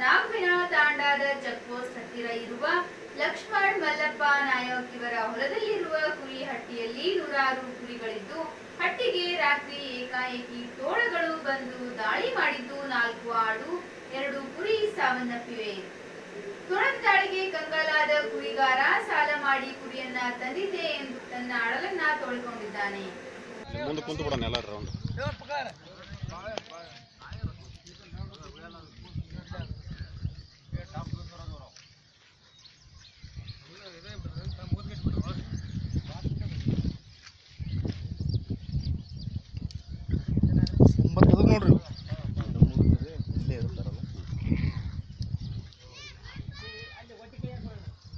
ತಾಲೂಕಿನ ತಾಂಡಾದ check post ಹತ್ತಿರ ಇರುವ ಲಕ್ಷ್ಮಣ್ ಮಲ್ಲಪ್ಪ ನಾಯಕ್ ಇವರ ಹೊಲದಲ್ಲಿರುವ ಕುರಿಹಟ್ಟಿಯಲ್ಲಿ ನೂರಾರು ಕುರಿಗಳಿದ್ದು ಹಟ್ಟಿಗೆ ರಾತ್ರಿ ಏಕಾಏಕಿ ತೋಳಗಳು ಬಂದು ದಾಳಿ ಮಾಡಿದ್ದು ನಾಲ್ಕು ಆಡು ಎರಡು ಕುರಿ ಸಾವನ್ನಪ್ಪಿವೆ. ತುರಂತ ದಾಳಿಗೆ ಕಂಗಾಲಾದ ಕುರಿಗಾರ ಸಾಲ ಮಾಡಿ ಕುರಿಯನ್ನ ತಂದಿದೆ ಎಂದು ತನ್ನ ಅಡಲನ್ನ ತೊಳ್ಕೊಂಡಿದ್ದಾನೆ.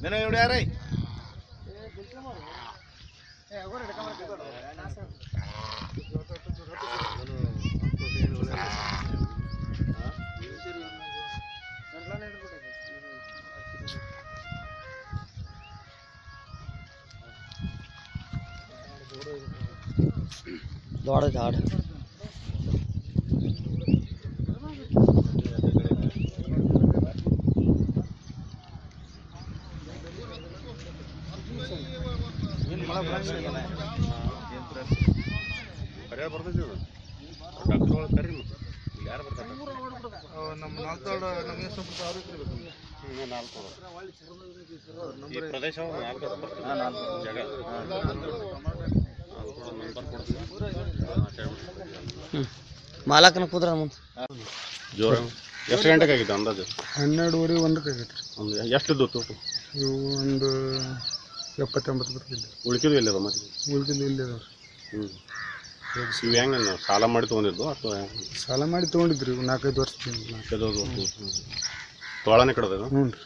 ಮೇನ ಇವ್ರು ಯಾರೈ ದೊಡ್ಡ ಗಾಡ ಕರಿಯಾಳ ಬರ್ತೈತಿ ಅದು ಡಾಕ್ಟರ್ ಒಳಗೆ ಕರಿ ಮತ್ತೆ. ಇಲ್ಲಿ ಯಾರು ಬರ್ತಾರೆ ನಮ್ಮ ನಾಲ್ಕು ನಮಗೆ ಸ್ವಲ್ಪ ಅವ್ರು ಇರ್ಬೇಕು ಹ್ಞೂ ನಾಲ್ಕು ಈ ಪ್ರದೇಶ ನಾಲ್ಕು ಜಾಗ? ನಂಬರ್ ಕೊಡ್ತೀನಿ ಹ್ಞೂ ಮಾಲಕನ ಕುದ್ರ ಮುಂದೆ ಜೋರ ಎಷ್ಟು ಗಂಟೆಗೆ ಆಗಿತ್ತು ಅಂದಾಜು? ಹನ್ನೆರಡುವರೆ ಒಂದಕ್ಕೆ ಆಗೈತೆ ಎಷ್ಟು ಒಂದು ಎಷ್ಟಿದ್ದು ತೂತು ಇವು ಒಂದು ಎಪ್ಪತ್ತೆಂಬತ್ತು ಬರ್ತಿದ್ದೆ. ಉಳ್ಕಿದು ಎಲ್ಲಿದೆ ಮತ್ತೆ? ಉಳಿದಿದ್ದು ಇಲ್ಲಿ ಅದಾವ ಹ್ಞೂ ಇವು ಹೆಂಗೆ ನೀವು ಸಾಲ ಮಾಡಿ ತೊಗೊಂಡಿದ್ದು ಅಥವಾ ಸಾಲ ಮಾಡಿ ತೊಗೊಂಡಿದ್ರಿ ಇವು ನಾಲ್ಕೈದು ವರ್ಷದಿಂದ. ಕೆದೋದು ತೋಳನೇ ಕಡದ ಹ್ಞೂ ರೀ.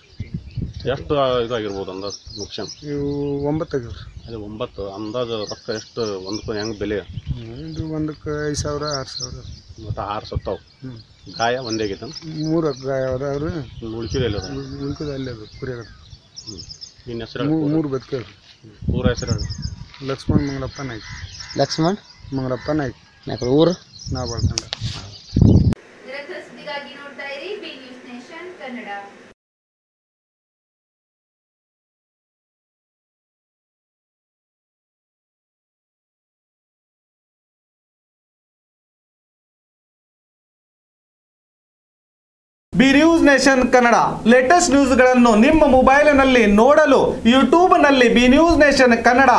ಎಷ್ಟು ಇದಾಗಿರ್ಬೋದು ಅಂದಾಜು ನುಕ್ಸಾನ್ ಇವು ಒಂಬತ್ತು ಆಗ್ಯಾವ ರೀ ಅದೇ ಒಂಬತ್ತು ಅಂದಾಜು ರೊಕ್ಕ ಎಷ್ಟು ಒಂದು ಹೆಂಗೆ ಬೆಲೆ? ಇದು ಒಂದಕ್ಕೆ ಐದು ಸಾವಿರ ಆರು ಸಾವಿರ. ಮತ್ತು ಆರು ಸತ್ತಾವು? ಹ್ಞೂ ಗಾಯ ಒಂದೇ ಆಗೈತೆ ಮೂರು ಗಾಯ ಅದಾವ್ರಿ. ಉಳ್ಕಿದ ಎಲ್ಲ ಉಳ್ಕಿದ ಅಲ್ಲೇ ಅದು ಕುರಿಯಾಗ ಹ್ಞೂ ನಿನ್ನ ಹೆಸರು ಮೂರು ಮೂರು ಬದುಕೇವ್ರಿ ಊರ ಹೆಸರು ಹೇಳು. ಲಕ್ಷ್ಮಣ್ ಮಂಗಳಪ್ಪ ನಾಯ್ಕ ಲಕ್ಷ್ಮಣ್? ಮಂಗಳಪ್ಪ ನಾಯ್ಕ ಯಾಕಡೆ ಊರು? ನಾ ಬಳ್ಕೊಂಡ ನಿರಂತರ ಸುದ್ದಿಗಾಗಿ ನೋಡ್ತಾ ಇರಿ B news nation Kannada. B news nation Kannada latest ನ್ಯೂಸ್ಗಳನ್ನು ನಿಮ್ಮ ಮೊಬೈಲಿನಲ್ಲಿ ನೋಡಲು ಯೂಟ್ಯೂಬ್ನಲ್ಲಿ ಬಿ ನ್ಯೂಸ್ ನೇಷನ್ ಕನ್ನಡ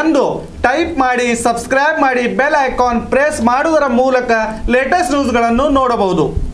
ಎಂದು ಟೈಪ್ ಮಾಡಿ, ಸಬ್ಸ್ಕ್ರೈಬ್ ಮಾಡಿ, ಬೆಲ್ ಐಕಾನ್ ಪ್ರೆಸ್ ಮಾಡುವುದರ ಮೂಲಕ ಲೇಟೆಸ್ಟ್ ನ್ಯೂಸ್ಗಳನ್ನು ನೋಡಬಹುದು.